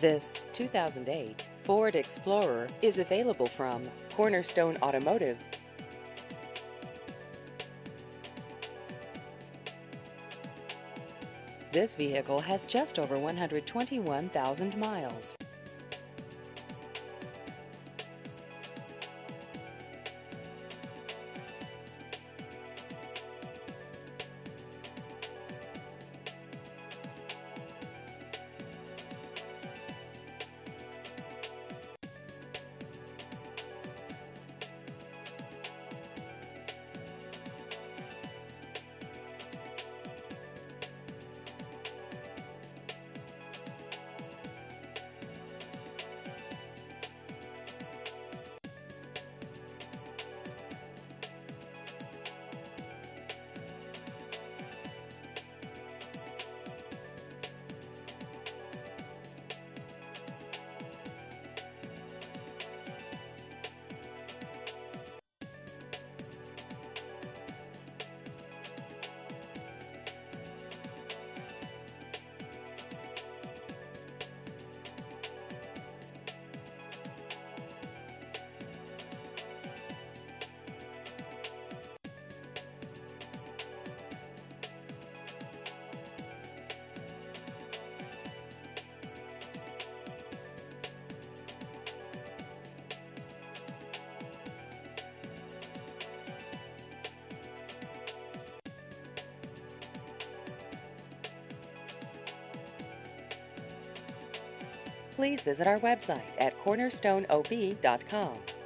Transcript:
This 2008 Ford Explorer is available from Cornerstone Automotive. This vehicle has just over 121,000 miles. Please visit our website at cornerstoneob.com.